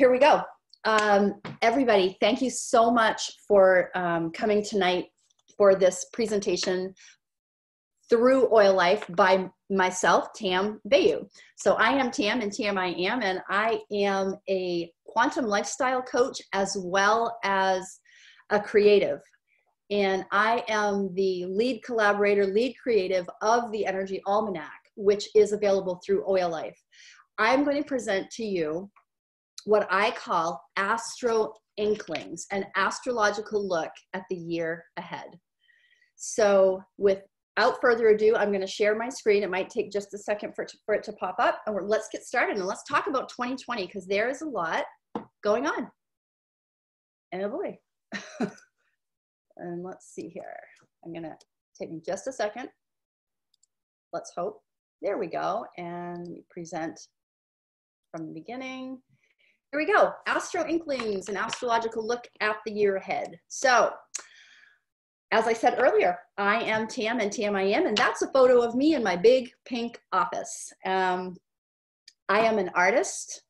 here we go. Um, everybody, thank you so much for um, coming tonight for this presentation through Oil Life by myself, Tam Veilleux. So I am Tam and Tam I am, and I am a quantum lifestyle coach as well as a creative. And I am the lead collaborator, lead creative of the Energy Almanac, which is available through Oil Life. I'm going to present to you what I call astro inklings, an astrological look at the year ahead. So without further ado, I'm going to share my screen. It might take just a second for it to, for it to pop up. And let's get started and let's talk about 2020 because there is a lot going on. And oh boy. and let's see here. I'm going to take me just a second. Let's hope. There we go. And we present from the beginning. Here we go, Astro Inklings, an astrological look at the year ahead. So, as I said earlier, I am Tam and Tam I am, and that's a photo of me in my big pink office. Um, I am an artist,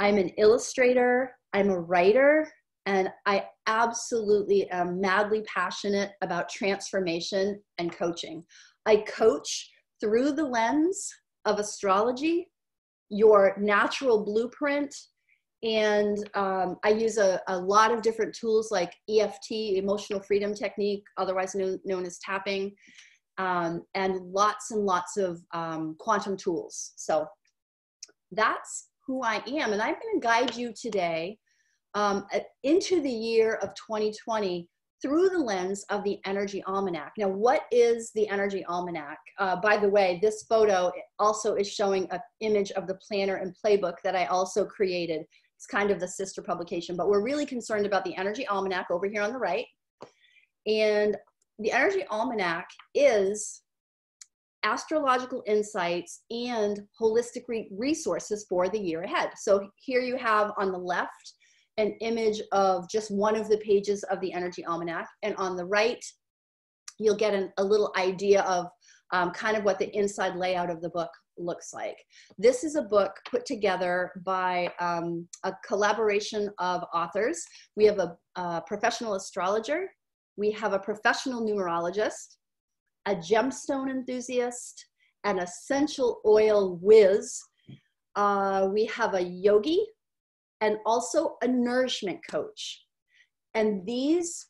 I'm an illustrator, I'm a writer, and I absolutely am madly passionate about transformation and coaching. I coach through the lens of astrology, your natural blueprint, and um, I use a, a lot of different tools like EFT, emotional freedom technique, otherwise known, known as tapping, um, and lots and lots of um, quantum tools. So that's who I am. And I'm going to guide you today um, into the year of 2020 through the lens of the Energy Almanac. Now, what is the Energy Almanac? Uh, by the way, this photo also is showing an image of the planner and playbook that I also created. It's kind of the sister publication, but we're really concerned about the Energy Almanac over here on the right. And the Energy Almanac is astrological insights and holistic re resources for the year ahead. So here you have on the left an image of just one of the pages of the Energy Almanac, and on the right, you'll get an, a little idea of um, kind of what the inside layout of the book looks like. This is a book put together by um, a collaboration of authors. We have a, a professional astrologer, we have a professional numerologist, a gemstone enthusiast, an essential oil whiz. Uh, we have a yogi and also a nourishment coach. And these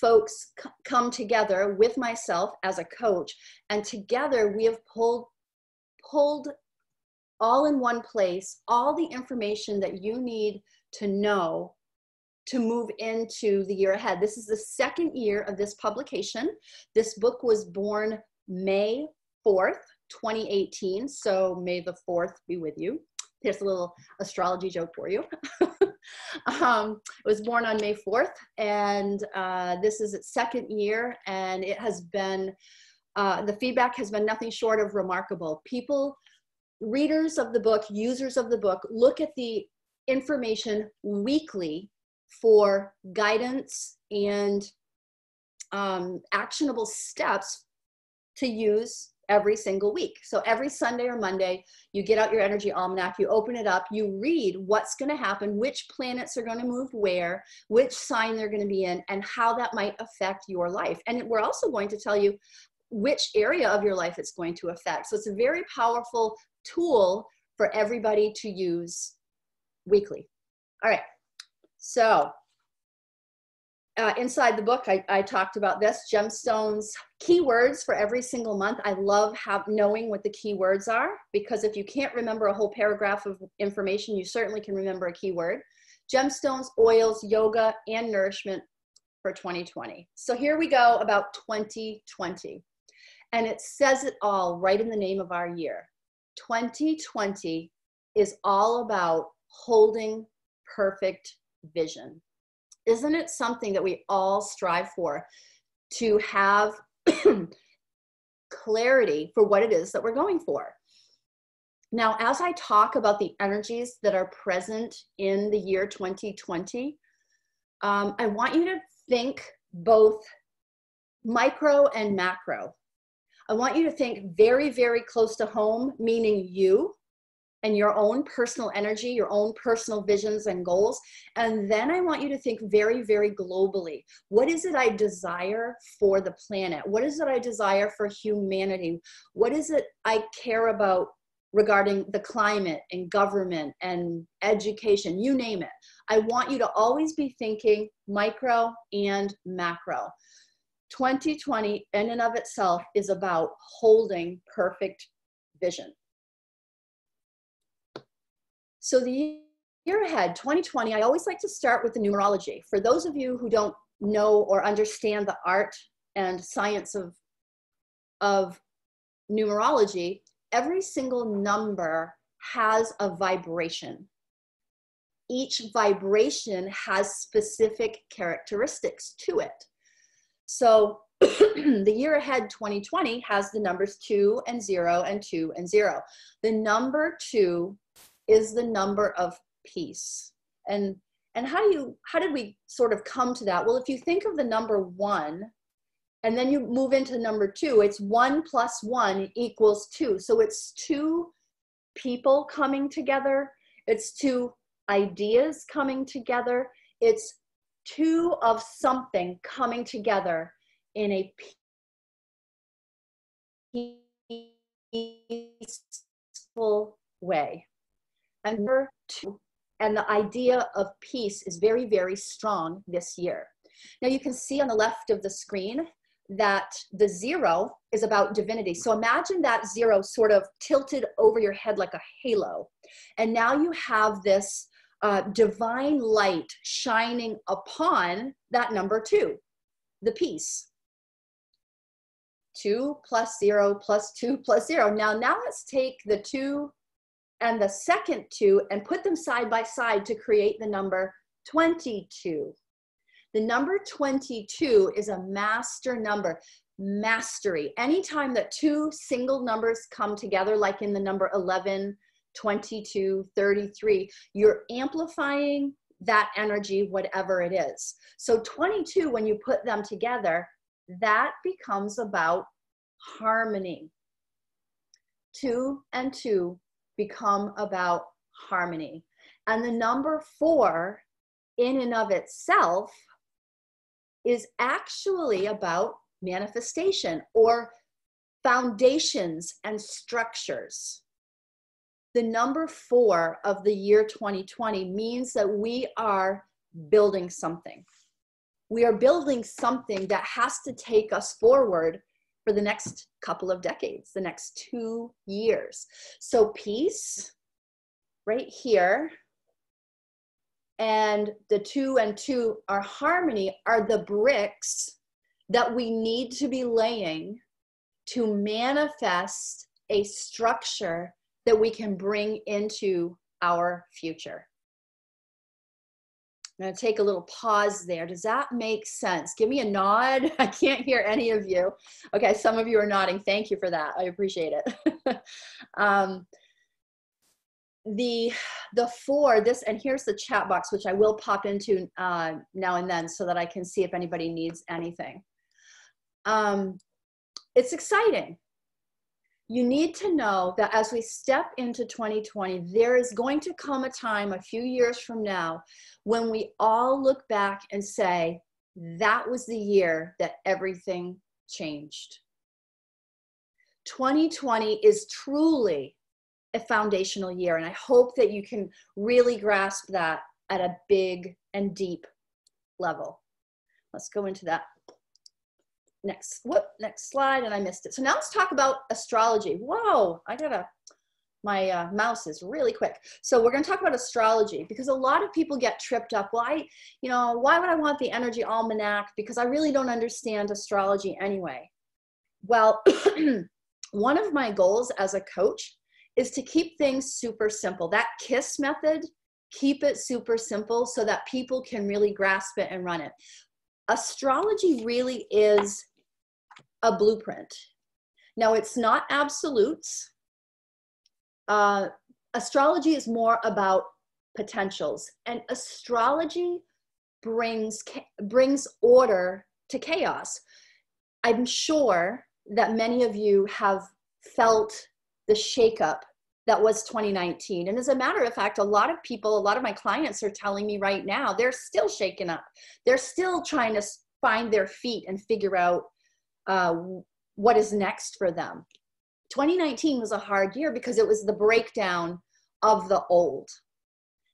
folks come together with myself as a coach, and together we have pulled pulled all in one place all the information that you need to know to move into the year ahead. This is the second year of this publication. This book was born May 4th, 2018. So may the 4th be with you. Here's a little astrology joke for you. um, it was born on May 4th, and uh, this is its second year, and it has been uh, the feedback has been nothing short of remarkable. People, readers of the book, users of the book, look at the information weekly for guidance and um, actionable steps to use every single week. So every Sunday or Monday, you get out your energy almanac, you open it up, you read what's going to happen, which planets are going to move where, which sign they're going to be in, and how that might affect your life. And we're also going to tell you which area of your life it's going to affect. So it's a very powerful tool for everybody to use weekly. All right, so uh, inside the book, I, I, talked about this gemstones keywords for every single month. I love have, knowing what the keywords are because if you can't remember a whole paragraph of information, you certainly can remember a keyword. Gemstones, oils, yoga, and nourishment for 2020. So here we go about 2020. And it says it all right in the name of our year. 2020 is all about holding perfect vision. Isn't it something that we all strive for to have clarity for what it is that we're going for? Now, as I talk about the energies that are present in the year 2020, um, I want you to think both micro and macro. I want you to think very, very close to home, meaning you, and your own personal energy, your own personal visions and goals. And then I want you to think very, very globally. What is it I desire for the planet? What is it I desire for humanity? What is it I care about regarding the climate and government and education, you name it. I want you to always be thinking micro and macro. 2020 in and of itself is about holding perfect vision. So the year ahead, 2020, I always like to start with the numerology. For those of you who don't know or understand the art and science of, of numerology, every single number has a vibration. Each vibration has specific characteristics to it. So the year ahead 2020 has the numbers 2 and 0 and 2 and 0. The number 2 is the number of peace. And and how do you how did we sort of come to that? Well, if you think of the number 1 and then you move into number two, it's one plus one equals two. So it's two people coming together, it's two ideas coming together, it's two of something coming together in a peaceful way. And number two, and the idea of peace is very, very strong this year. Now you can see on the left of the screen that the zero is about divinity. So imagine that zero sort of tilted over your head like a halo. And now you have this uh, divine light shining upon that number two, the peace. Two plus zero plus two plus zero. Now, now let's take the two and the second two and put them side by side to create the number 22. The number 22 is a master number, mastery. Anytime that two single numbers come together, like in the number 11, 22, 33, you're amplifying that energy, whatever it is. So 22, when you put them together, that becomes about harmony. Two and two become about harmony. And the number four, in and of itself, is actually about manifestation or foundations and structures. The number four of the year 2020 means that we are building something. We are building something that has to take us forward for the next couple of decades, the next two years. So, peace right here and the two and two are harmony are the bricks that we need to be laying to manifest a structure that we can bring into our future. I'm going to take a little pause there. Does that make sense? Give me a nod. I can't hear any of you. Okay, some of you are nodding. Thank you for that. I appreciate it. um, the the four this and here's the chat box which i will pop into uh, now and then so that i can see if anybody needs anything um, it's exciting you need to know that as we step into 2020 there is going to come a time a few years from now when we all look back and say that was the year that everything changed 2020 is truly a foundational year. And I hope that you can really grasp that at a big and deep level. Let's go into that next, whoop, next slide, and I missed it. So now let's talk about astrology. Whoa, I gotta, my uh, mouse is really quick. So we're gonna talk about astrology because a lot of people get tripped up. Well, you know, why would I want the energy almanac? Because I really don't understand astrology anyway. Well, one of my goals as a coach is to keep things super simple. That KISS method, keep it super simple so that people can really grasp it and run it. Astrology really is a blueprint. Now, it's not absolutes. Uh, astrology is more about potentials, and astrology brings brings order to chaos. I'm sure that many of you have felt the shakeup that was 2019. And as a matter of fact, a lot of people, a lot of my clients are telling me right now, they're still shaken up. They're still trying to find their feet and figure out uh, what is next for them. 2019 was a hard year because it was the breakdown of the old.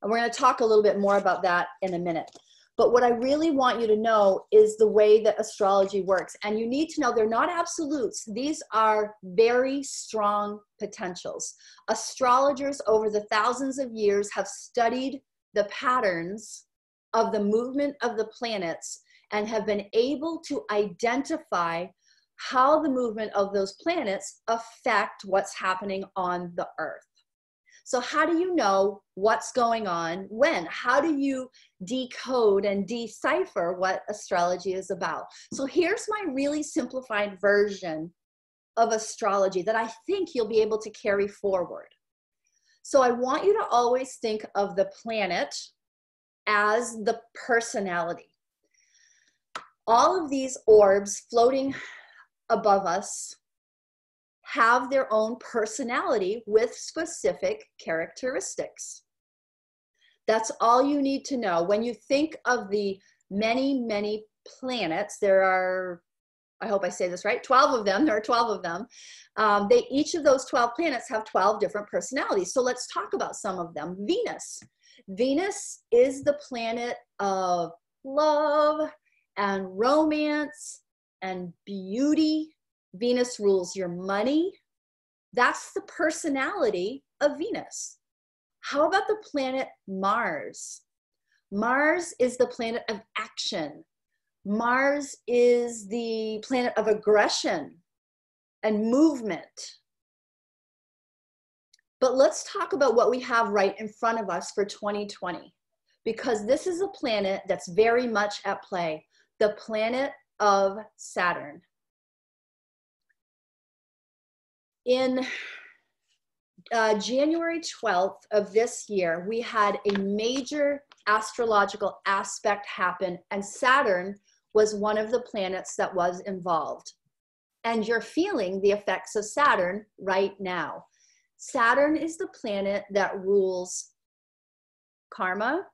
And we're going to talk a little bit more about that in a minute. But what I really want you to know is the way that astrology works. And you need to know they're not absolutes, these are very strong potentials. Astrologers over the thousands of years have studied the patterns of the movement of the planets and have been able to identify how the movement of those planets affect what's happening on the earth. So, how do you know what's going on when? How do you decode and decipher what astrology is about? So, here's my really simplified version of astrology that I think you'll be able to carry forward. So, I want you to always think of the planet as the personality. All of these orbs floating above us have their own personality with specific characteristics. That's all you need to know. When you think of the many, many planets, there are, I hope I say this right, 12 of them, there are 12 of them. Um, they, each of those 12 planets have 12 different personalities. So let's talk about some of them. Venus. Venus is the planet of love and romance and beauty Venus rules your money. That's the personality of Venus. How about the planet Mars? Mars is the planet of action. Mars is the planet of aggression and movement. But let's talk about what we have right in front of us for 2020, because this is a planet that's very much at play the planet of Saturn. in uh, January 12th of this year, we had a major astrological aspect happen, and Saturn was one of the planets that was involved. And you're feeling the effects of Saturn right now. Saturn is the planet that rules karma,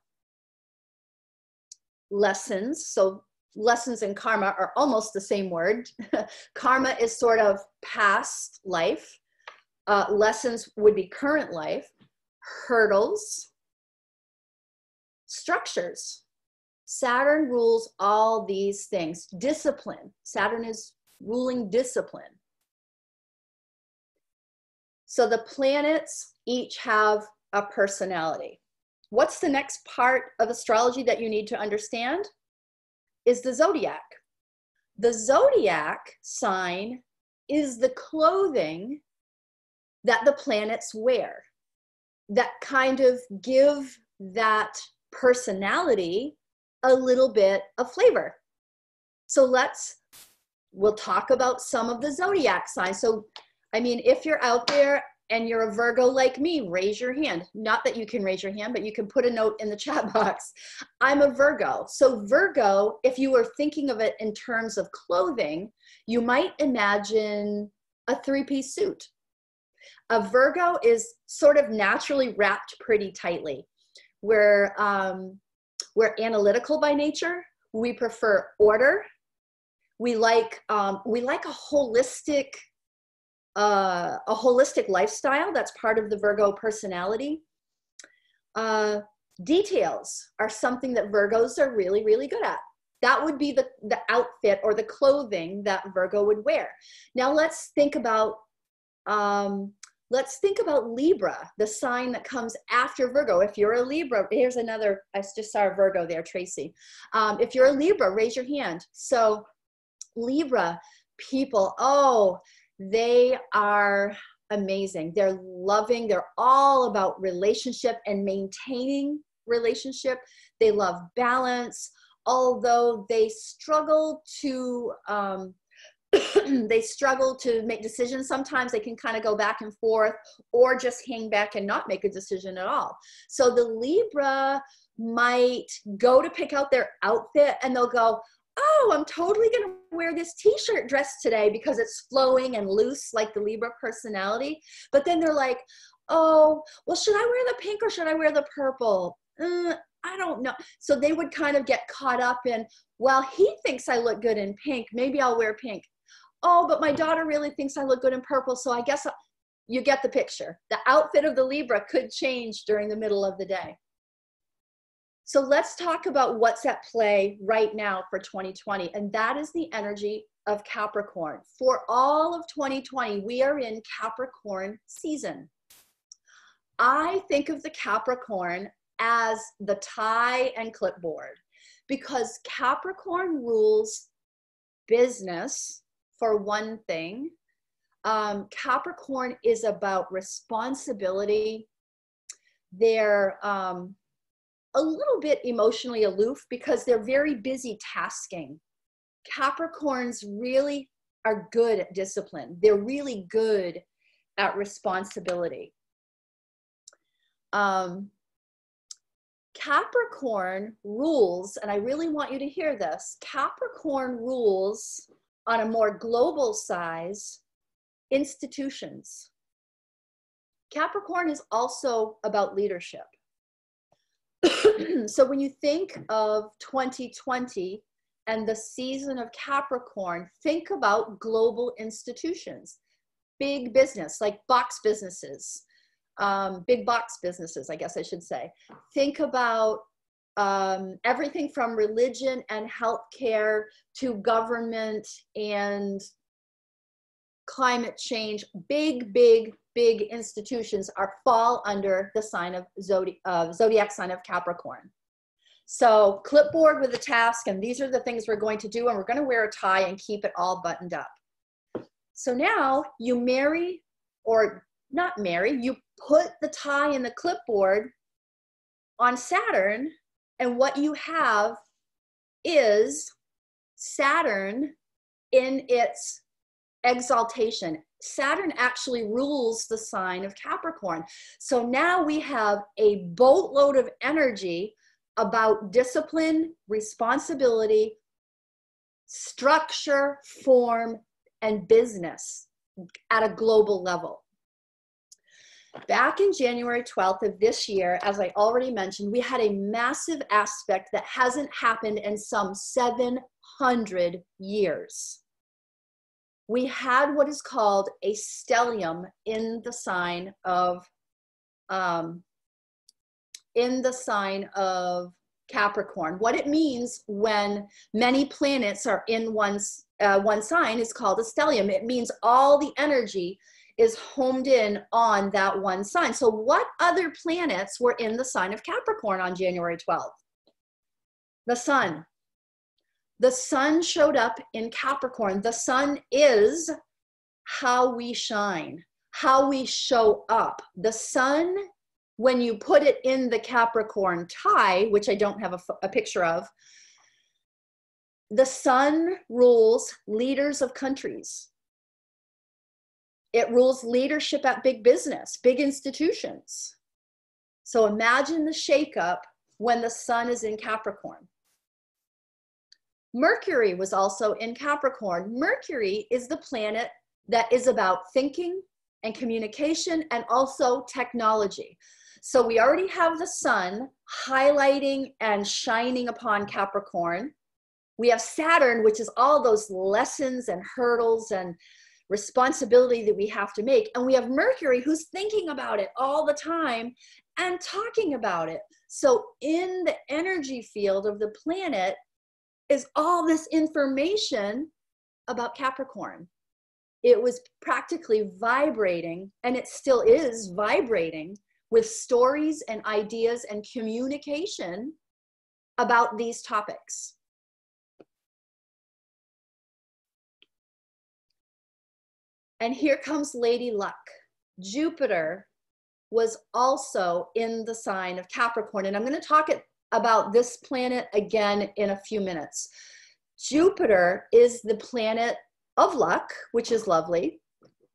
lessons. So, lessons and karma are almost the same word. karma is sort of past life. Uh, lessons would be current life. Hurdles, structures. Saturn rules all these things. Discipline. Saturn is ruling discipline. So the planets each have a personality. What's the next part of astrology that you need to understand? Is the zodiac. The zodiac sign is the clothing that the planets wear that kind of give that personality a little bit of flavor. So let's, we'll talk about some of the zodiac signs. So, I mean, if you're out there and you're a Virgo like me, raise your hand. Not that you can raise your hand, but you can put a note in the chat box. I'm a Virgo. So, Virgo, if you were thinking of it in terms of clothing, you might imagine a three piece suit. A Virgo is sort of naturally wrapped pretty tightly. We're, um, we're analytical by nature. We prefer order. We like, um, we like a holistic uh, a holistic lifestyle. That's part of the Virgo personality. Uh, details are something that Virgos are really, really good at. That would be the, the outfit or the clothing that Virgo would wear. Now let's think about um, let's think about Libra, the sign that comes after Virgo. If you're a Libra, here's another, I just saw a Virgo there, Tracy. Um, if you're a Libra, raise your hand. So Libra people, oh, they are amazing. They're loving, they're all about relationship and maintaining relationship. They love balance, although they struggle to um, they struggle to make decisions. Sometimes they can kind of go back and forth or just hang back and not make a decision at all. So the Libra might go to pick out their outfit and they'll go, oh, I'm totally going to wear this t shirt dress today because it's flowing and loose like the Libra personality. But then they're like, oh, well, should I wear the pink or should I wear the purple? Uh, I don't know. So they would kind of get caught up in, well, he thinks I look good in pink. Maybe I'll wear pink. Oh, but my daughter really thinks I look good in purple. So I guess I'll, you get the picture. The outfit of the Libra could change during the middle of the day. So let's talk about what's at play right now for 2020. And that is the energy of Capricorn. For all of 2020, we are in Capricorn season. I think of the Capricorn as the tie and clipboard because Capricorn rules business for one thing. Um, Capricorn is about responsibility. They're um, a little bit emotionally aloof because they're very busy tasking. Capricorns really are good at discipline. They're really good at responsibility. Um, Capricorn rules, and I really want you to hear this Capricorn rules on a more global size institutions. Capricorn is also about leadership. so when you think of 2020 and the season of Capricorn, think about global institutions, big business like box businesses, um, big box businesses, I guess I should say. Think about um, everything from religion and healthcare to government and climate change, big, big, big institutions are fall under the sign of zodiac, uh, zodiac sign of Capricorn. So clipboard with a task, and these are the things we're going to do, and we're going to wear a tie and keep it all buttoned up. So now you marry, or not marry, you put the tie in the clipboard on Saturn, and what you have is Saturn in its exaltation. Saturn actually rules the sign of Capricorn. So now we have a boatload of energy about discipline, responsibility, structure, form, and business at a global level. Back in January 12th of this year, as I already mentioned, we had a massive aspect that hasn't happened in some 700 years. We had what is called a stellium in the sign of um, in the sign of Capricorn. What it means when many planets are in one, uh, one sign is called a stellium. It means all the energy is homed in on that one sign. So, what other planets were in the sign of Capricorn on January 12th? The sun. The sun showed up in Capricorn. The sun is how we shine, how we show up. The sun, when you put it in the Capricorn tie, which I don't have a, a picture of, the sun rules leaders of countries it rules leadership at big business, big institutions. So imagine the shakeup when the sun is in Capricorn. Mercury was also in Capricorn. Mercury is the planet that is about thinking and communication and also technology. So we already have the sun highlighting and shining upon Capricorn. We have Saturn, which is all those lessons and hurdles and responsibility that we have to make. And we have Mercury who's thinking about it all the time and talking about it. So, in the energy field of the planet is all this information about Capricorn. It was practically vibrating, and it still is vibrating with stories and ideas and communication about these topics. And here comes Lady Luck. Jupiter was also in the sign of Capricorn. And I'm going to talk about this planet again in a few minutes. Jupiter is the planet of luck, which is lovely.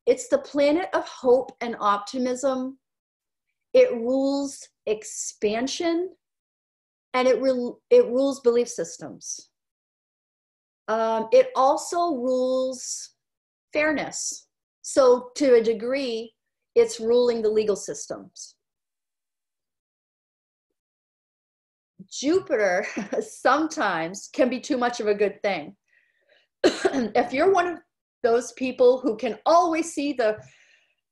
It's the planet of hope and optimism. It rules expansion and it, re- it rules belief systems. Um, it also rules fairness. So, to a degree, it's ruling the legal systems. Jupiter sometimes can be too much of a good thing. if you're one of those people who can always see the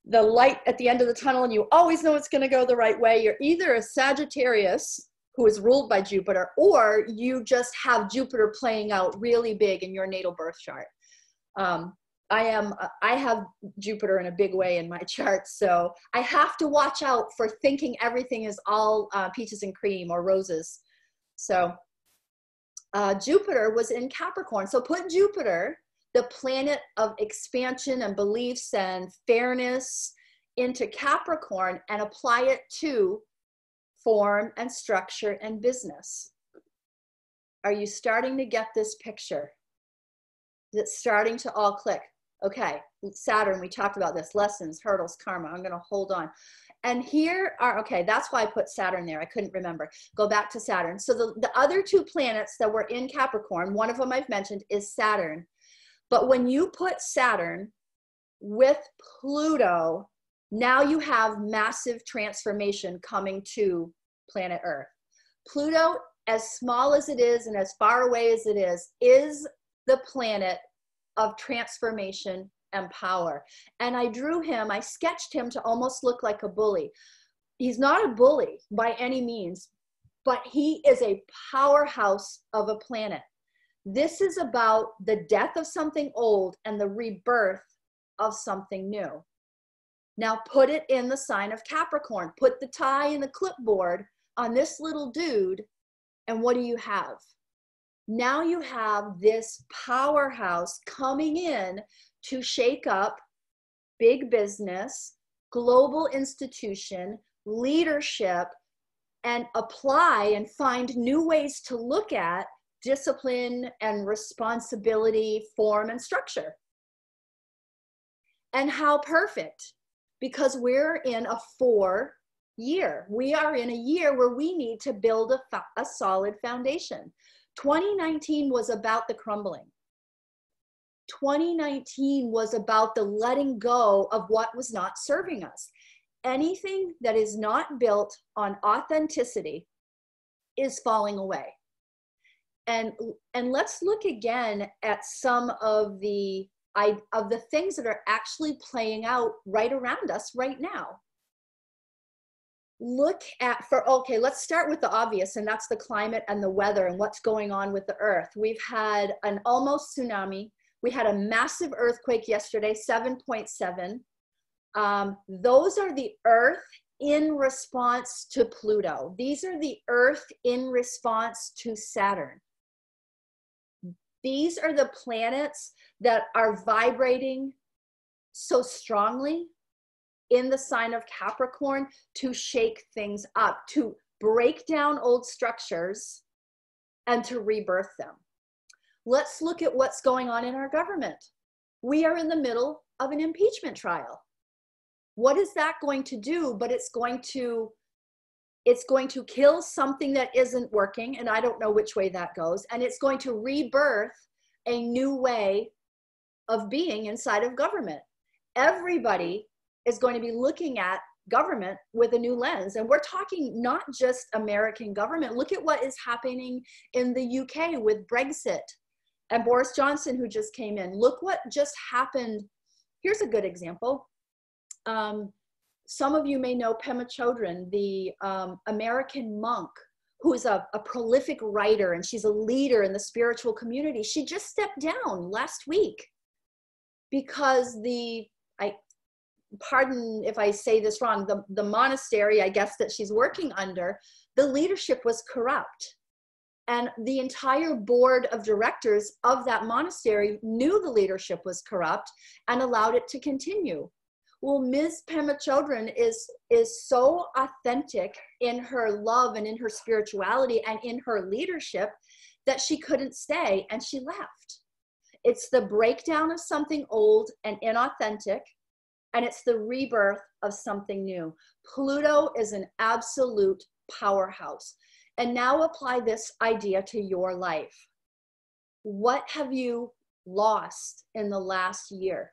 the light at the end of the tunnel and you always know it's going to go the right way, you're either a Sagittarius who is ruled by Jupiter, or you just have Jupiter playing out really big in your natal birth chart. Um, I am I have Jupiter in a big way in my chart, so I have to watch out for thinking everything is all uh, peaches and cream or roses. So uh, Jupiter was in Capricorn. So put Jupiter, the planet of expansion and beliefs and fairness, into Capricorn and apply it to form and structure and business. Are you starting to get this picture? Is it starting to all click? Okay, Saturn, we talked about this lessons, hurdles, karma. I'm going to hold on. And here are, okay, that's why I put Saturn there. I couldn't remember. Go back to Saturn. So the, the other two planets that were in Capricorn, one of them I've mentioned is Saturn. But when you put Saturn with Pluto, now you have massive transformation coming to planet Earth. Pluto, as small as it is and as far away as it is, is the planet of transformation and power. And I drew him, I sketched him to almost look like a bully. He's not a bully by any means, but he is a powerhouse of a planet. This is about the death of something old and the rebirth of something new. Now put it in the sign of Capricorn. Put the tie and the clipboard on this little dude, and what do you have? Now you have this powerhouse coming in to shake up big business, global institution, leadership, and apply and find new ways to look at discipline and responsibility, form, and structure. And how perfect, because we're in a four year. We are in a year where we need to build a, a solid foundation. 2019 was about the crumbling. 2019 was about the letting go of what was not serving us. Anything that is not built on authenticity is falling away. And, and let's look again at some of the I, of the things that are actually playing out right around us right now look at for okay let's start with the obvious and that's the climate and the weather and what's going on with the earth we've had an almost tsunami we had a massive earthquake yesterday 7.7 um, those are the earth in response to pluto. These are the earth in response to saturn. These are the planets that are vibrating so strongly in the sign of Capricorn to shake things up, to break down old structures and to rebirth them. Let's look at what's going on in our government. We are in the middle of an impeachment trial. What is that going to do? But it's going to it's going to kill something that isn't working and I don't know which way that goes and it's going to rebirth a new way of being inside of government. Everybody is going to be looking at government with a new lens. And we're talking not just American government. Look at what is happening in the UK with Brexit and Boris Johnson, who just came in. Look what just happened. Here's a good example. Um, some of you may know Pema Chodron, the um, American monk who is a, a prolific writer and she's a leader in the spiritual community. She just stepped down last week because the I pardon if I say this wrong, the, the monastery, I guess, that she's working under, the leadership was corrupt. And the entire board of directors of that monastery knew the leadership was corrupt and allowed it to continue. Well, Ms. Pema Chodron is, is so authentic in her love and in her spirituality and in her leadership that she couldn't stay and she left. It's the breakdown of something old and inauthentic and it's the rebirth of something new. Pluto is an absolute powerhouse. And now apply this idea to your life. What have you lost in the last year?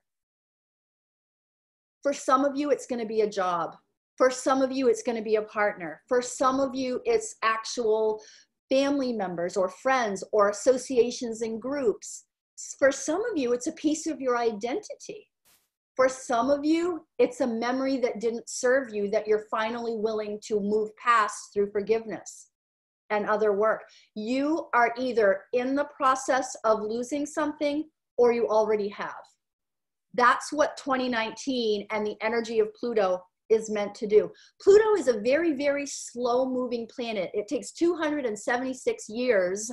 For some of you, it's going to be a job. For some of you, it's going to be a partner. For some of you, it's actual family members or friends or associations and groups. For some of you, it's a piece of your identity. For some of you, it's a memory that didn't serve you that you're finally willing to move past through forgiveness and other work. You are either in the process of losing something or you already have. That's what 2019 and the energy of Pluto is meant to do. Pluto is a very, very slow moving planet. It takes 276 years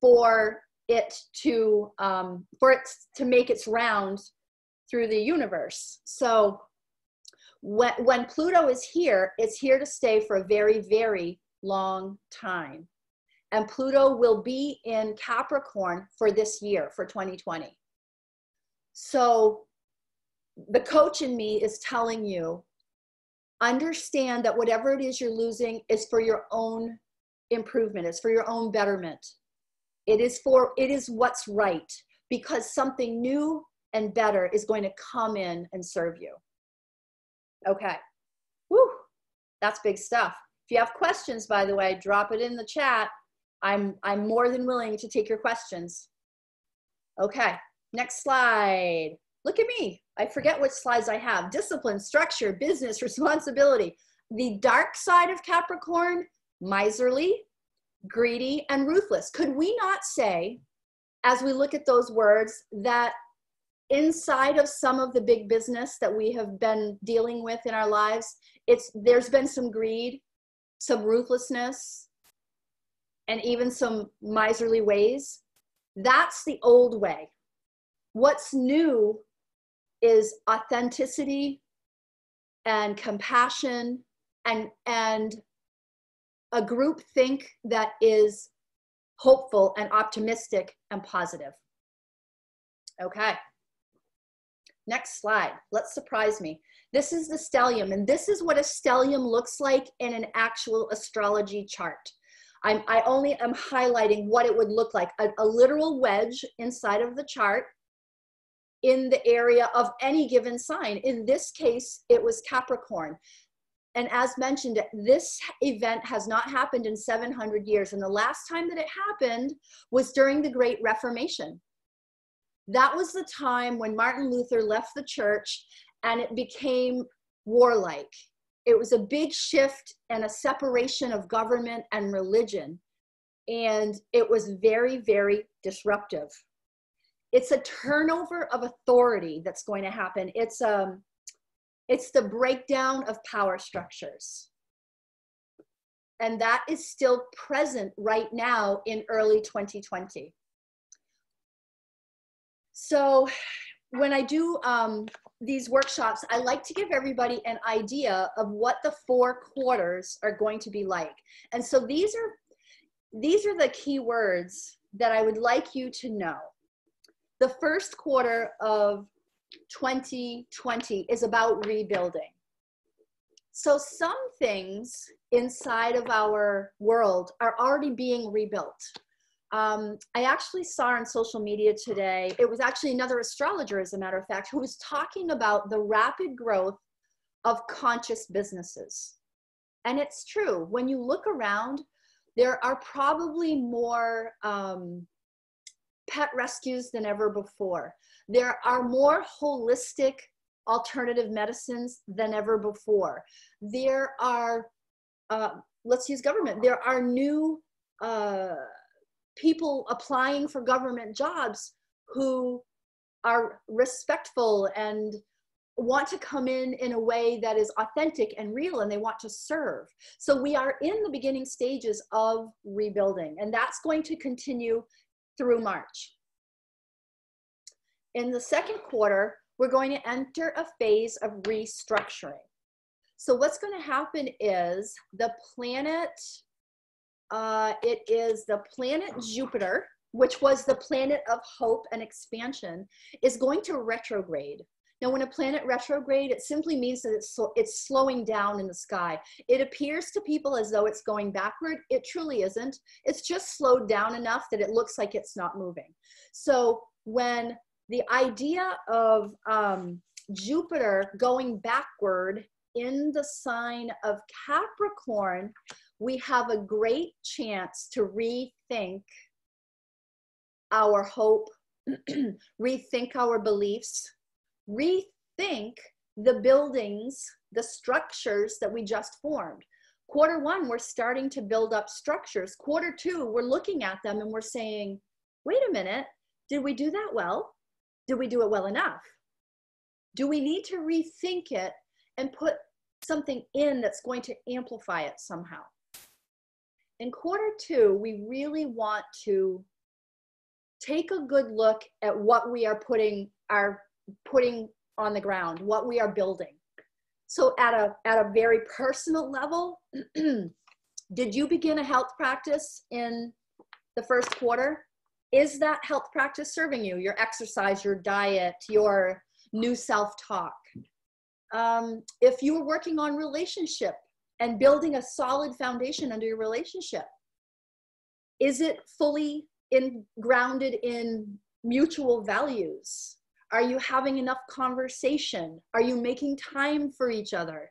for it to um, for it to make its round through the universe. So when, when Pluto is here, it's here to stay for a very, very long time. And Pluto will be in Capricorn for this year, for 2020. So the coach in me is telling you understand that whatever it is you're losing is for your own improvement, it's for your own betterment. It is for it is what's right because something new and better is going to come in and serve you. Okay. Woo. That's big stuff. If you have questions, by the way, drop it in the chat. I'm, I'm more than willing to take your questions. Okay, next slide. Look at me. I forget which slides I have. Discipline, structure, business, responsibility. The dark side of Capricorn, miserly, greedy, and ruthless. Could we not say, as we look at those words, that inside of some of the big business that we have been dealing with in our lives, it's there's been some greed, some ruthlessness, and even some miserly ways. That's the old way. What's new is authenticity and compassion and and a group think that is hopeful and optimistic and positive. Okay. Next slide. Let's surprise me. This is the stellium, and this is what a stellium looks like in an actual astrology chart. I'm, I only am highlighting what it would look like a, a literal wedge inside of the chart in the area of any given sign. In this case, it was Capricorn. And as mentioned, this event has not happened in 700 years. And the last time that it happened was during the Great Reformation. That was the time when Martin Luther left the church and it became warlike. It was a big shift and a separation of government and religion. And it was very, very disruptive. It's a turnover of authority that's going to happen. It's, um, it's the breakdown of power structures. And that is still present right now in early 2020. So when I do um, these workshops, I like to give everybody an idea of what the four quarters are going to be like. And so these are these are the key words that I would like you to know. The first quarter of 2020 is about rebuilding. So some things inside of our world are already being rebuilt um, I actually saw on social media today, it was actually another astrologer, as a matter of fact, who was talking about the rapid growth of conscious businesses. And it's true. When you look around, there are probably more um, pet rescues than ever before. There are more holistic alternative medicines than ever before. There are, uh, let's use government, there are new uh, people applying for government jobs who are respectful and want to come in in a way that is authentic and real and they want to serve. So we are in the beginning stages of rebuilding and that's going to continue through March. In the second quarter, we're going to enter a phase of restructuring. So what's going to happen is the planet uh, it is the planet Jupiter, which was the planet of hope and expansion, is going to retrograde. Now, when a planet retrograde, it simply means that it's, it's slowing down in the sky. It appears to people as though it's going backward. It truly isn't. It's just slowed down enough that it looks like it's not moving. So when the idea of um, Jupiter going backward in the sign of Capricorn, we have a great chance to rethink our hope, rethink our beliefs, rethink the buildings, the structures that we just formed. Quarter one, we're starting to build up structures. Quarter two, we're looking at them and we're saying, wait a minute, did we do that well? Did we do it well enough? Do we need to rethink it and put something in that's going to amplify it somehow? In quarter two, we really want to take a good look at what we are putting are putting on the ground, what we are building. So at a at a very personal level, did you begin a health practice in the first quarter? Is that health practice serving you? Your exercise, your diet, your new self-talk. Um, if you were working on relationship and building a solid foundation under your relationship, is it fully in grounded in mutual values? Are you having enough conversation? Are you making time for each other?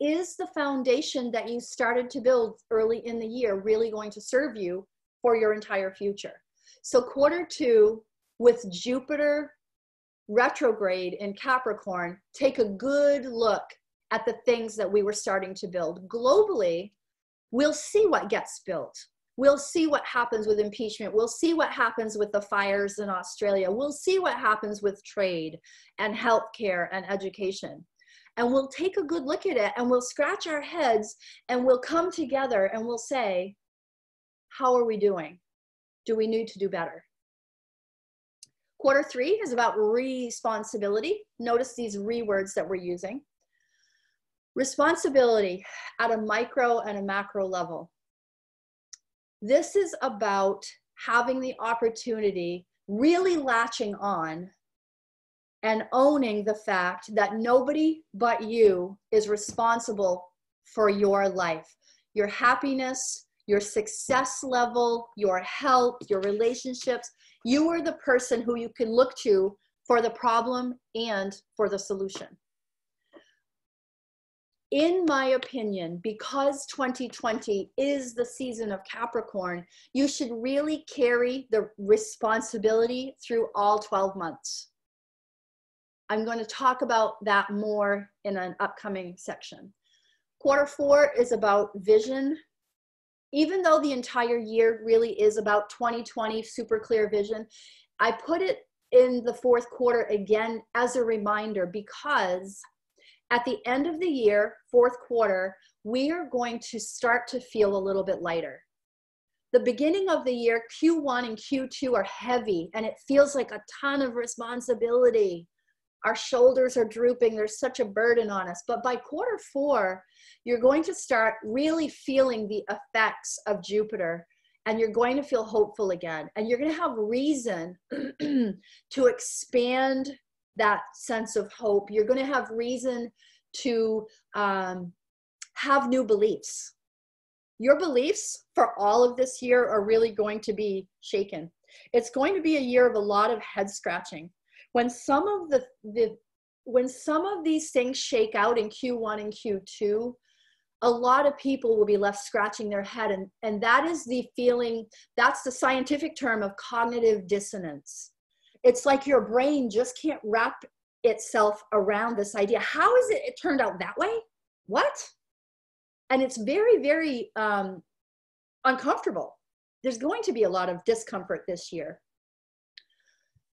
Is the foundation that you started to build early in the year really going to serve you for your entire future? So, quarter two, with Jupiter retrograde in Capricorn, take a good look at the things that we were starting to build. Globally, we'll see what gets built. We'll see what happens with impeachment. We'll see what happens with the fires in Australia. We'll see what happens with trade and healthcare and education. And we'll take a good look at it and we'll scratch our heads and we'll come together and we'll say, How are we doing? Do we need to do better? Quarter three is about responsibility. Notice these re words that we're using. Responsibility at a micro and a macro level. This is about having the opportunity, really latching on and owning the fact that nobody but you is responsible for your life, your happiness, your success level, your health, your relationships. You are the person who you can look to for the problem and for the solution in my opinion, because 2020 is the season of Capricorn, you should really carry the responsibility through all 12 months. I'm going to talk about that more in an upcoming section. Quarter four is about vision. Even though the entire year really is about 2020 super clear vision, I put it in the fourth quarter again as a reminder because at the end of the year, fourth quarter, we are going to start to feel a little bit lighter. The beginning of the year, Q1 and Q2 are heavy and it feels like a ton of responsibility. Our shoulders are drooping, there's such a burden on us. But by quarter four, you're going to start really feeling the effects of Jupiter and you're going to feel hopeful again. And you're going to have reason to expand that sense of hope. You're going to have reason to um, have new beliefs. Your beliefs for all of this year are really going to be shaken. It's going to be a year of a lot of head scratching. When some of the, the when some of these things shake out in Q1 and Q2, a lot of people will be left scratching their head and, and that is the feeling that's the scientific term of cognitive dissonance it's like your brain just can't wrap itself around this idea. How is it it turned out that way? What? And it's very, very um, uncomfortable. There's going to be a lot of discomfort this year.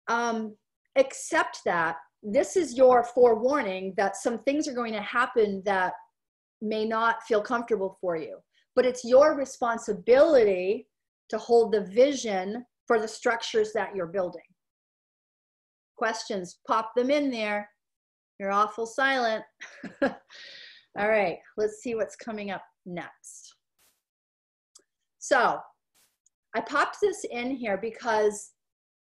Um, except that this is your forewarning that some things are going to happen that may not feel comfortable for you. But it's your responsibility to hold the vision for the structures that you're building questions, pop them in there. You're awful silent. All right, let's see what's coming up next. So I popped this in here because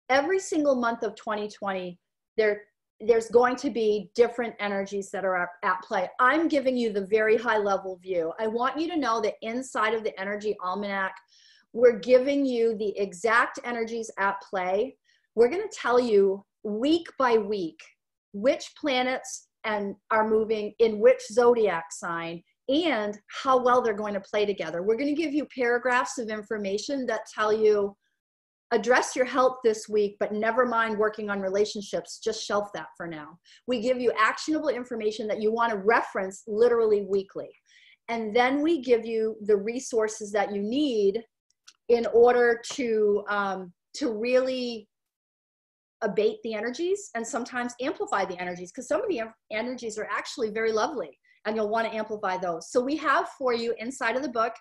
every single month of 2020, there, there's going to be different energies that are at play. I'm giving you the very high level view. I want you to know that inside of the Energy Almanac, we're giving you the exact energies at play. We're going to tell you week by week which planets and are moving in which zodiac sign and how well they're going to play together. We're going to give you paragraphs of information that tell you address your health this week, but never mind working on relationships. Just shelf that for now. We give you actionable information that you want to reference literally weekly. And then we give you the resources that you need in order to, um, to really abate the energies and sometimes amplify the energies because some of the energies are actually very lovely and you'll want to amplify those. So we have for you inside of the book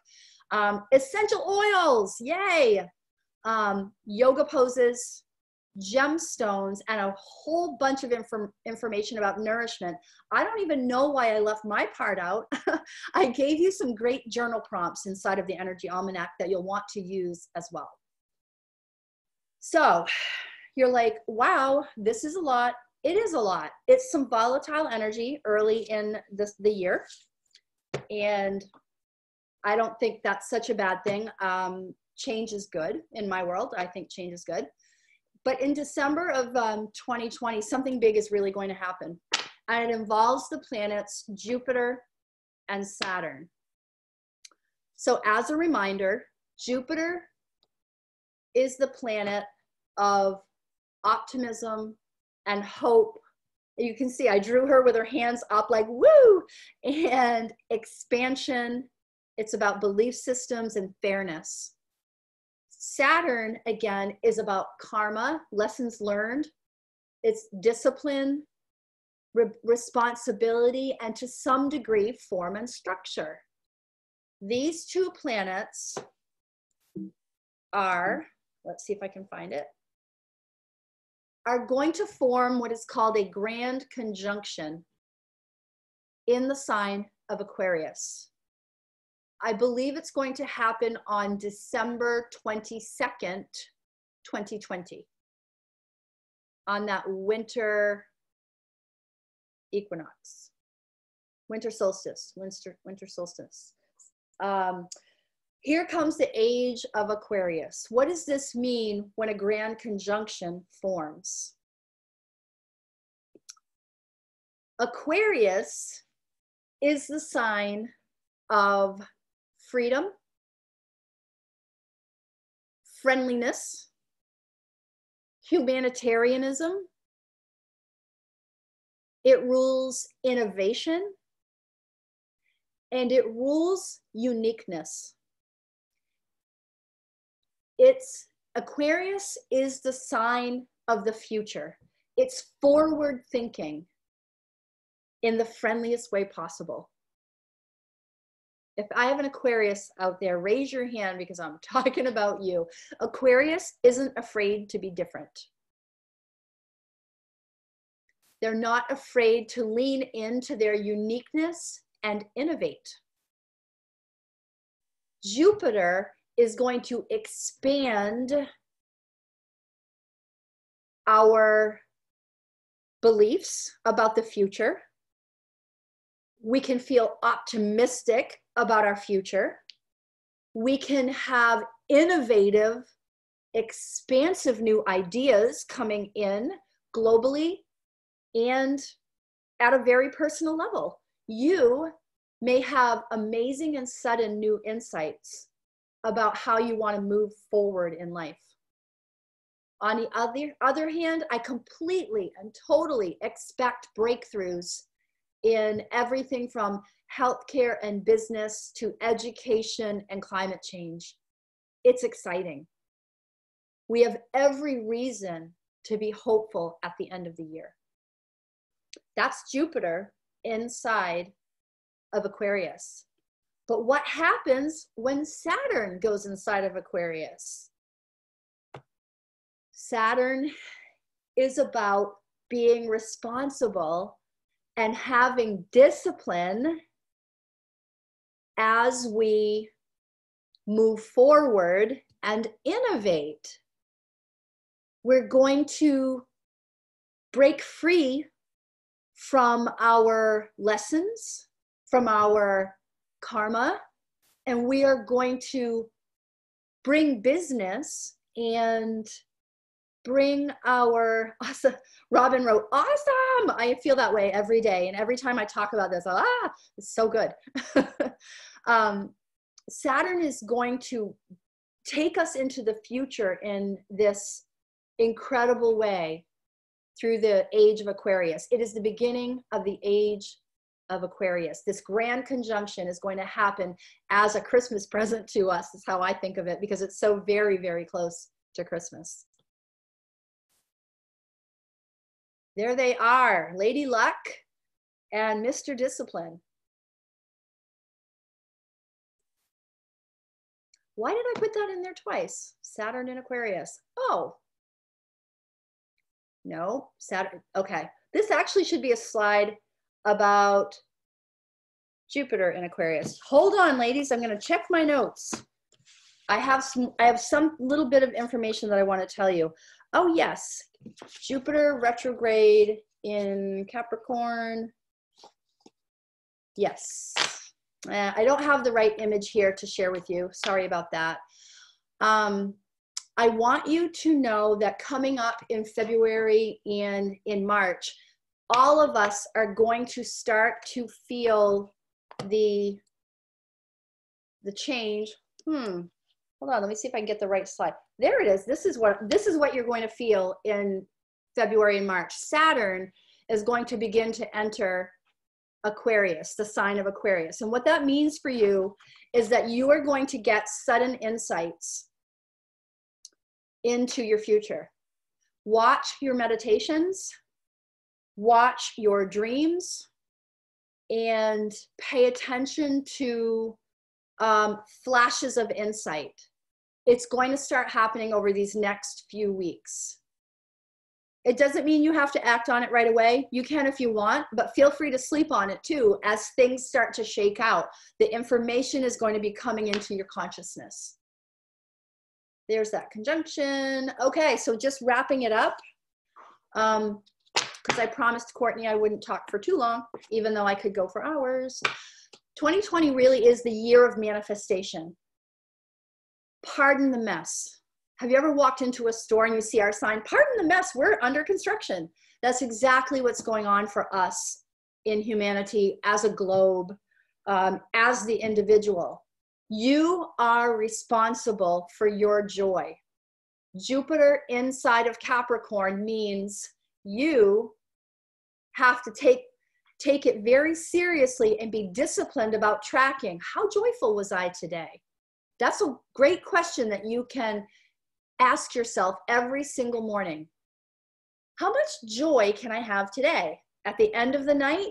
um, essential oils, yay, um, yoga poses, gemstones, and a whole bunch of inform- information about nourishment. I don't even know why I left my part out. I gave you some great journal prompts inside of the Energy Almanac that you'll want to use as well. So you're like, wow, this is a lot. It is a lot. It's some volatile energy early in this, the year. And I don't think that's such a bad thing. Um, change is good in my world. I think change is good. But in December of um, 2020, something big is really going to happen. And it involves the planets Jupiter and Saturn. So, as a reminder, Jupiter is the planet of optimism and hope. You can see I drew her with her hands up, like woo, and expansion. It's about belief systems and fairness. Saturn, again, is about karma, lessons learned, it's discipline, re- responsibility, and to some degree, form and structure. These two planets are, let's see if I can find it, are going to form what is called a grand conjunction in the sign of Aquarius. I believe it's going to happen on December 22nd, 2020, on that winter equinox, winter solstice, winter, winter solstice. Um, here comes the age of Aquarius. What does this mean when a grand conjunction forms? Aquarius is the sign of freedom, friendliness, humanitarianism. It rules innovation and it rules uniqueness it's Aquarius is the sign of the future. It's forward thinking in the friendliest way possible. If I have an Aquarius out there, raise your hand because I'm talking about you. Aquarius isn't afraid to be different. They're not afraid to lean into their uniqueness and innovate. Jupiter is going to expand our beliefs about the future. We can feel optimistic about our future. We can have innovative, expansive new ideas coming in globally and at a very personal level. You may have amazing and sudden new insights about how you want to move forward in life. On the other, other hand, I completely and totally expect breakthroughs in everything from healthcare and business to education and climate change. It's exciting. We have every reason to be hopeful at the end of the year. That's Jupiter inside of Aquarius. But what happens when Saturn goes inside of Aquarius? Saturn is about being responsible and having discipline as we move forward and innovate. We're going to break free from our lessons, from our karma and we are going to bring business and bring our awesome. Robin wrote, awesome. I feel that way every day. And every time I talk about this, ah, it's so good. um, Saturn is going to take us into the future in this incredible way through the age of Aquarius. It is the beginning of the age of Aquarius. This grand conjunction is going to happen as a Christmas present to us, is how I think of it, because it's so very, very close to Christmas. There they are, Lady Luck and Mr. Discipline. Why did I put that in there twice? Saturn and Aquarius. Oh, no, Saturn. Okay, this actually should be a slide about Jupiter in Aquarius. Hold on, ladies. I'm going to check my notes. I have some. I have some little bit of information that I want to tell you. Oh yes, Jupiter retrograde in Capricorn. Yes. Uh, I don't have the right image here to share with you. Sorry about that. Um, I want you to know that coming up in February and in March, all of us are going to start to feel the the change. Hmm. Hold on, let me see if I can get the right slide. There it is. This is what this is what you're going to feel in February and March. Saturn is going to begin to enter Aquarius, the sign of Aquarius. And what that means for you is that you are going to get sudden insights into your future. Watch your meditations, watch your dreams, and pay attention to um, flashes of insight. It's going to start happening over these next few weeks. It doesn't mean you have to act on it right away. You can if you want, but feel free to sleep on it too as things start to shake out. The information is going to be coming into your consciousness. There's that conjunction. Okay, so just wrapping it up. Um, because I promised Courtney I wouldn't talk for too long, even though I could go for hours. 2020 really is the year of manifestation. Pardon the mess. Have you ever walked into a store and you see our sign, pardon the mess, we're under construction? That's exactly what's going on for us in humanity as a globe, um, as the individual. You are responsible for your joy. Jupiter inside of Capricorn means you have to take take it very seriously and be disciplined about tracking how joyful was I today? That's a great question that you can ask yourself every single morning how much joy can I have today? At the end of the night,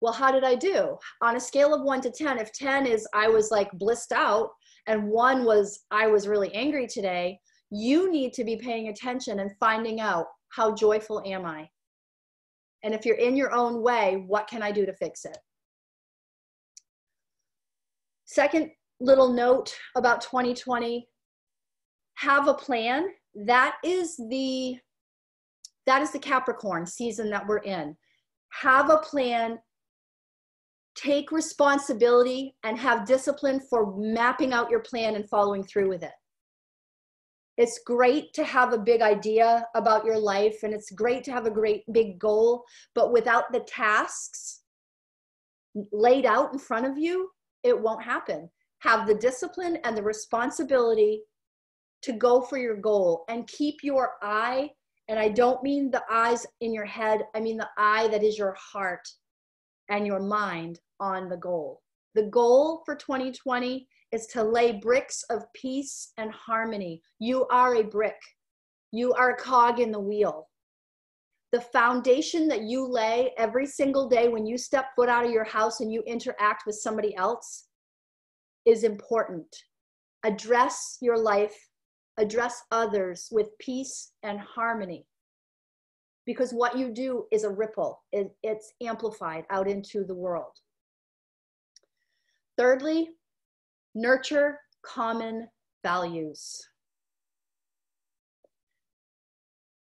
well, how did I do? On a scale of one to 10, if 10 is I was like blissed out and one was I was really angry today, you need to be paying attention and finding out how joyful am I? And if you're in your own way, what can I do to fix it? Second little note about 2020 have a plan that is the that is the capricorn season that we're in have a plan take responsibility and have discipline for mapping out your plan and following through with it it's great to have a big idea about your life and it's great to have a great big goal but without the tasks laid out in front of you it won't happen have the discipline and the responsibility to go for your goal and keep your eye and I don't mean the eyes in your head, I mean the eye that is your heart and your mind on the goal. The goal for 2020 is to lay bricks of peace and harmony. You are a brick, you are a cog in the wheel. The foundation that you lay every single day when you step foot out of your house and you interact with somebody else is important. Address your life address others with peace and harmony. Because what you do is a ripple, it, it's amplified out into the world. Thirdly, nurture common values.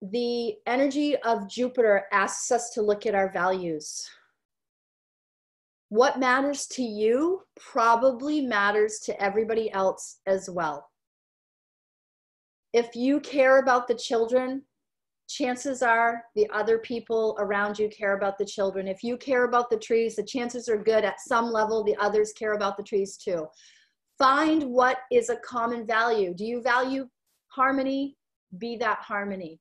The energy of Jupiter asks us to look at our values. What matters to you probably matters to everybody else as well If you care about the children, chances are the other people around you care about the children. If you care about the trees, the chances are good at some level the others care about the trees too. Find what is a common value. Do you value harmony? Be that harmony.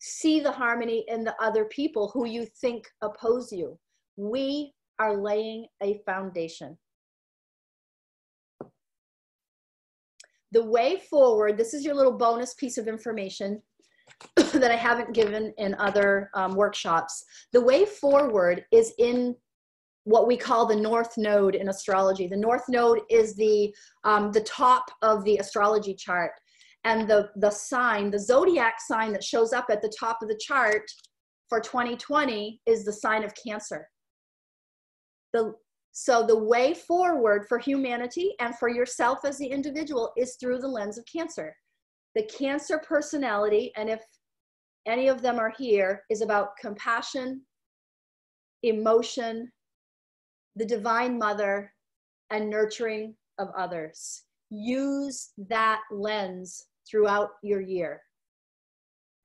See the harmony in the other people who you think oppose you. We are laying a foundation. The way forward, this is your little bonus piece of information that I haven't given in other um, workshops. The way forward is in what we call the north node in astrology. The north node is the um, the top of the astrology chart, and the the sign, the zodiac sign that shows up at the top of the chart for 2020 is the sign of Cancer. The so the way forward for humanity and for yourself as the individual is through the lens of Cancer the cancer personality, and if any of them are here, is about compassion, emotion, the divine mother, and nurturing of others. Use that lens throughout your year.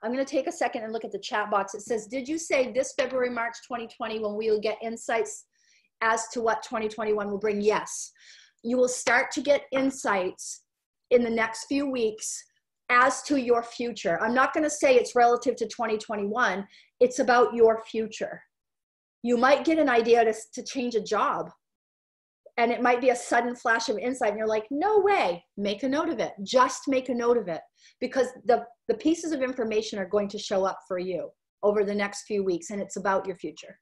I'm going to take a second and look at the chat box. It says, Did you say this February, March 2020 when we will get insights as to what 2021 will bring? Yes. You will start to get insights in the next few weeks as to your future. I'm not going to say it's relative to 2021, it's about your future. You might get an idea to, to change a job, and it might be a sudden flash of insight, and you're like, no way, make a note of it. Just make a note of it because the, the pieces of information are going to show up for you over the next few weeks, and it's about your future.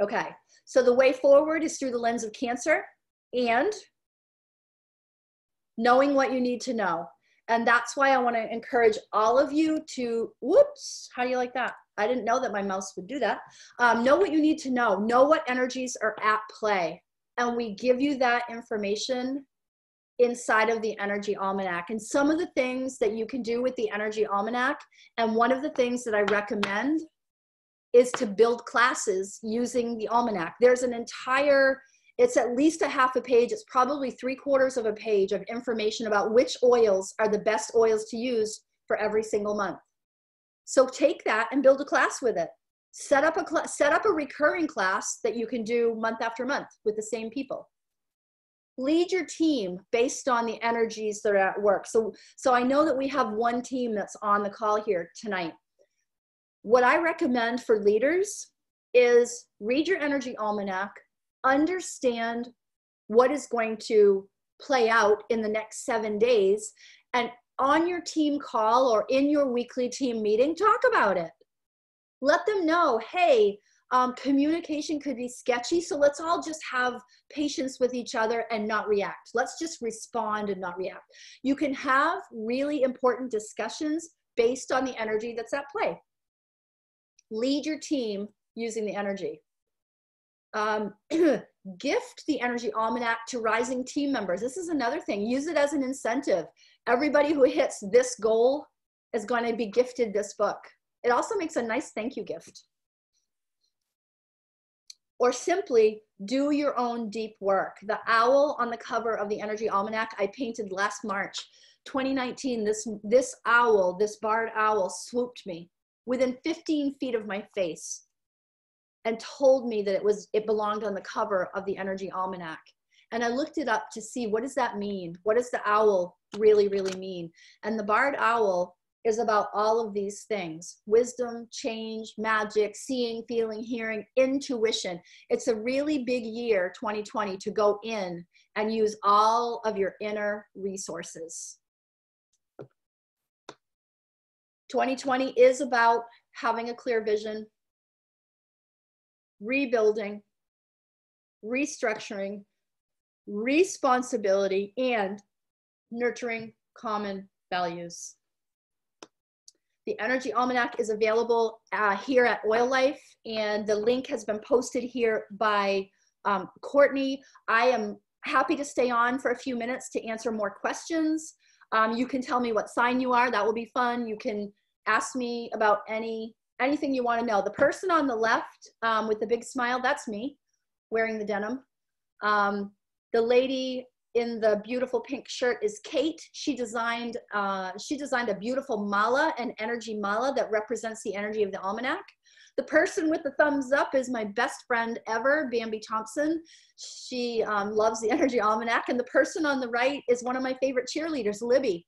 Okay, so the way forward is through the lens of Cancer and knowing what you need to know. And that's why I want to encourage all of you to, whoops, how do you like that? I didn't know that my mouse would do that. Um, know what you need to know. Know what energies are at play. And we give you that information inside of the Energy Almanac. And some of the things that you can do with the Energy Almanac, and one of the things that I recommend is to build classes using the Almanac. There's an entire it's at least a half a page. It's probably three quarters of a page of information about which oils are the best oils to use for every single month. So take that and build a class with it. Set up a set up a recurring class that you can do month after month with the same people. Lead your team based on the energies that are at work. So, so I know that we have one team that's on the call here tonight. What I recommend for leaders is read your energy almanac, understand what is going to play out in the next seven days. And on your team call or in your weekly team meeting talk about it. Let them know hey um, communication could be sketchy so let's all just have patience with each other and not react. Let's just respond and not react. You can have really important discussions based on the energy that's at play. Lead your team using the energy um, gift the Energy Almanac to rising team members. This is another thing. Use it as an incentive. Everybody who hits this goal is going to be gifted this book. It also makes a nice thank you gift. Or simply do your own deep work. The owl on the cover of the Energy Almanac I painted last March 2019. This, this owl, this barred owl, swooped me within 15 feet of my face and told me that it was it belonged on the cover of the energy almanac. And i looked it up to see what does that mean? What does the owl really really mean? And the barred owl is about all of these things wisdom change magic seeing feeling hearing intuition. It's a really big year 2020 to go in and use all of your inner resources. 2020 is about having a clear vision rebuilding, restructuring, responsibility, and nurturing common values. The Energy Almanac is available uh, here at Oil Life, and the link has been posted here by um, Courtney. I am happy to stay on for a few minutes to answer more questions. Um, you can tell me what sign you are. That will be fun. You can ask me about any anything you want to know. The person on the left um, with the big smile, that's me wearing the denim. Um, the lady in the beautiful pink shirt is Kate. She designed uh, she designed a beautiful mala, an energy mala that represents the energy of the almanac. The person with the thumbs up is my best friend ever, Bambi Thompson. She um, loves the Energy Almanac. And the person on the right is one of my favorite cheerleaders, Libby.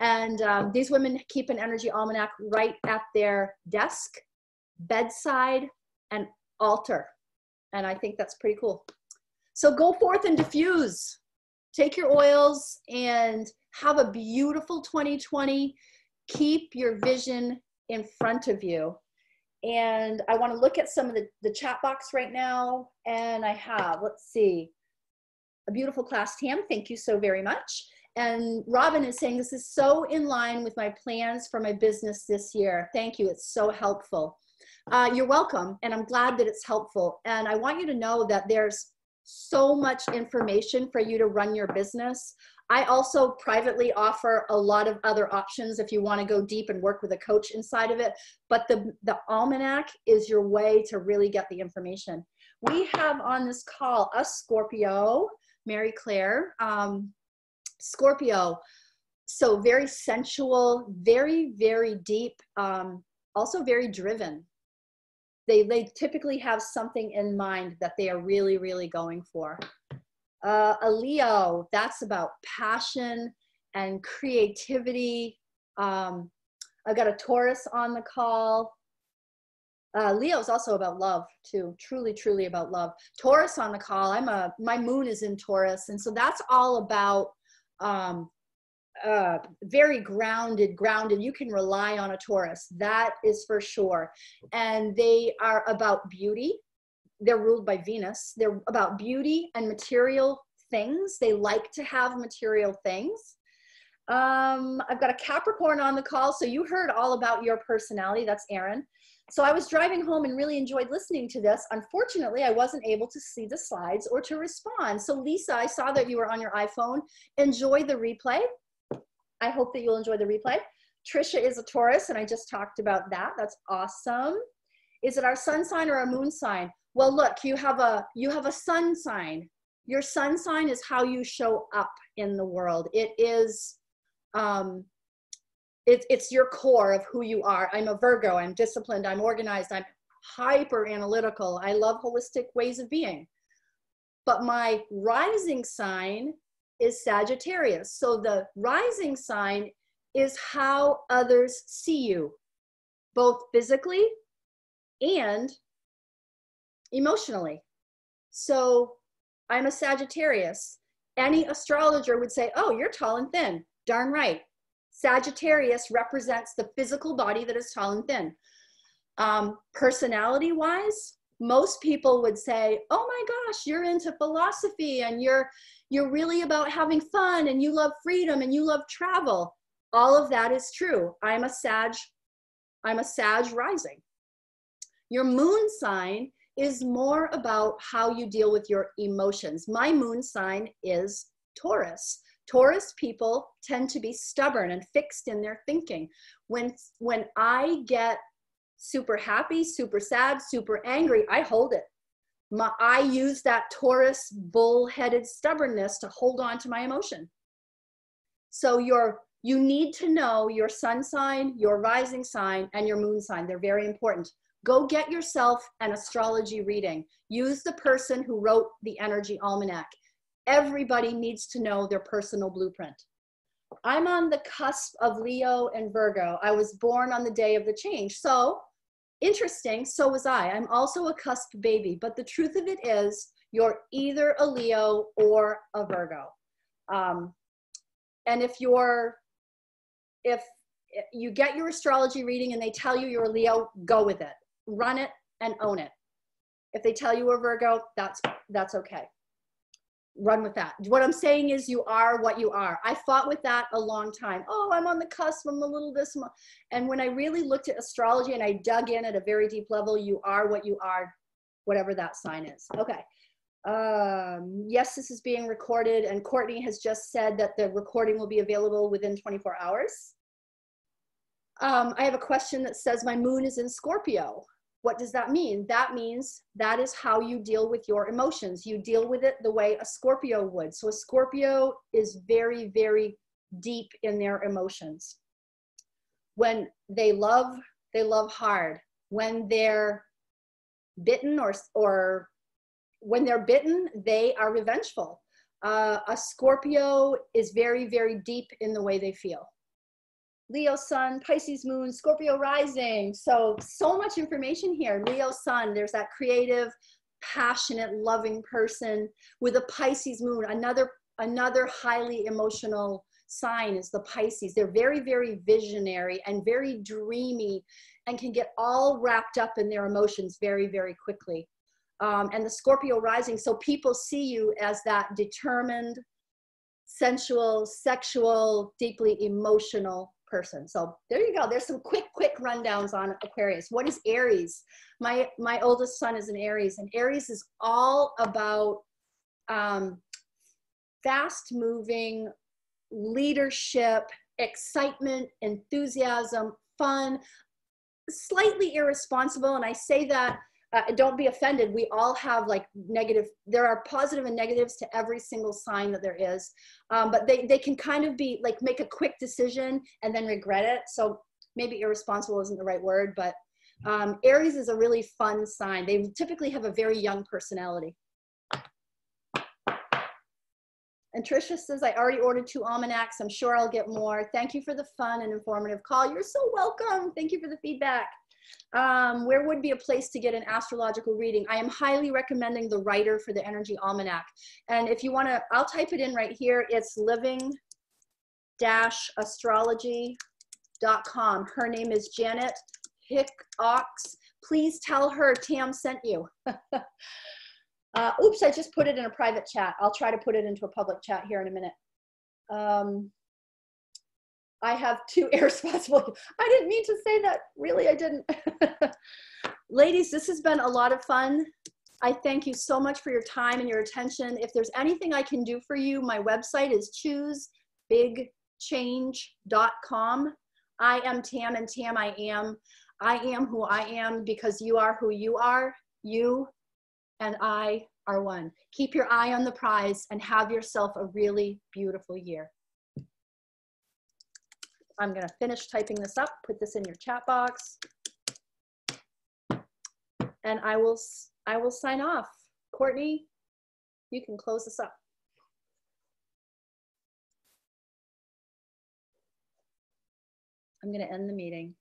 And um, these women keep an Energy Almanac right at their desk, bedside, and altar. And I think that's pretty cool. So go forth and diffuse. Take your oils and have a beautiful 2020. Keep your vision in front of you and I want to look at some of the, the chat box right now. And I have, let's see, a beautiful class, Tam. Thank you so very much. And Robin is saying, this is so in line with my plans for my business this year. Thank you. It's so helpful. Uh, you're welcome. And I'm glad that it's helpful. And I want you to know that there's so much information for you to run your business. I also privately offer a lot of other options if you want to go deep and work with a coach inside of it. But the, the almanac is your way to really get the information. We have on this call a Scorpio, Mary Claire. Um, Scorpio, so very sensual, very, very deep, um, also very driven. They, they typically have something in mind that they are really, really going for. Uh, a Leo, that's about passion and creativity. Um, I've got a Taurus on the call. Uh, Leo is also about love too, truly, truly about love. Taurus on the call. I'm a my moon is in Taurus, and so that's all about um, uh, very grounded. Grounded. You can rely on a Taurus. That is for sure. And they are about beauty they're ruled by Venus. They're about beauty and material things. They like to have material things. Um, I've got a Capricorn on the call. So you heard all about your personality. That's Aaron. So I was driving home and really enjoyed listening to this. Unfortunately, I wasn't able to see the slides or to respond. So Lisa, I saw that you were on your iPhone. Enjoy the replay. I hope that you'll enjoy the replay. Trisha is a Taurus, and I just talked about that. That's awesome. Is it our sun sign or our moon sign? well look you have a you have a sun sign your sun sign is how you show up in the world it is um it, it's your core of who you are i'm a virgo i'm disciplined i'm organized i'm hyper analytical i love holistic ways of being but my rising sign is sagittarius so the rising sign is how others see you both physically and emotionally. So I'm a Sagittarius. Any astrologer would say, oh, you're tall and thin. Darn right. Sagittarius represents the physical body that is tall and thin. Um, personality wise, most people would say, oh my gosh, you're into philosophy and you're, you're really about having fun and you love freedom and you love travel. All of that is true. I'm a Sag, I'm a Sag rising. Your moon sign is more about how you deal with your emotions. My moon sign is Taurus. Taurus people tend to be stubborn and fixed in their thinking. When when I get super happy, super sad, super angry, I hold it. My, I use that Taurus bull-headed stubbornness to hold on to my emotion. So your you need to know your sun sign, your rising sign, and your moon sign. They're very important. Go get yourself an astrology reading. Use the person who wrote the Energy Almanac. Everybody needs to know their personal blueprint. I'm on the cusp of Leo and Virgo. I was born on the day of the change. So, interesting, so was I. I'm also a cusp baby, but the truth of it is, you're either a Leo or a Virgo. Um, and if you're, if you get your astrology reading and they tell you you're a Leo, go with it run it and own it. If they tell you a Virgo, that's that's okay. Run with that. What I'm saying is you are what you are. I fought with that a long time. Oh, I'm on the cusp. I'm a little this. And when I really looked at astrology and I dug in at a very deep level, you are what you are, whatever that sign is. Okay. Um, yes, this is being recorded, and Courtney has just said that the recording will be available within 24 hours. Um, I have a question that says, My moon is in Scorpio. What does that mean? That means that is how you deal with your emotions. You deal with it the way a Scorpio would. So a Scorpio is very, very deep in their emotions. When they love, they love hard. When they're bitten or, or when they're bitten, they are revengeful. Uh, a Scorpio is very, very deep in the way they feel. Leo sun, Pisces moon, Scorpio rising. So, so much information here. Leo sun, there's that creative, passionate, loving person with a Pisces moon. Another, another highly emotional sign is the Pisces. They're very, very visionary and very dreamy and can get all wrapped up in their emotions very, very quickly. Um, and the Scorpio rising, so people see you as that determined, sensual, sexual, deeply emotional person. So there you go. There's some quick, quick rundowns on Aquarius. What is Aries? My my oldest son is an Aries, and Aries is all about um, fast moving leadership, excitement, enthusiasm, fun, slightly irresponsible. And I say that uh, don't be offended. We all have like negative, there are positive and negatives to every single sign that there is. Um, but they, they can kind of be like make a quick decision and then regret it. So maybe irresponsible isn't the right word, but um, Aries is a really fun sign. They typically have a very young personality. And Tricia says, I already ordered two almanacs. I'm sure I'll get more. Thank you for the fun and informative call. You're so welcome. Thank you for the feedback. Um, where would be a place to get an astrological reading? I am highly recommending the writer for the Energy Almanac. And if you want to, I'll type it in right here. It's living-astrology.com. Her name is Janet Hickox. Please tell her Tam sent you. uh, oops, I just put it in a private chat. I'll try to put it into a public chat here in a minute. Um, I have two irresponsible. I didn't mean to say that. Really, I didn't. Ladies, this has been a lot of fun. I thank you so much for your time and your attention. If there's anything I can do for you, my website is choosebigchange.com. I am Tam and Tam I am. I am who I am because you are who you are. You and I are one. Keep your eye on the prize and have yourself a really beautiful year. I'm going to finish typing this up, put this in your chat box, and I will, I will sign off. Courtney, you can close this up. I'm going to end the meeting.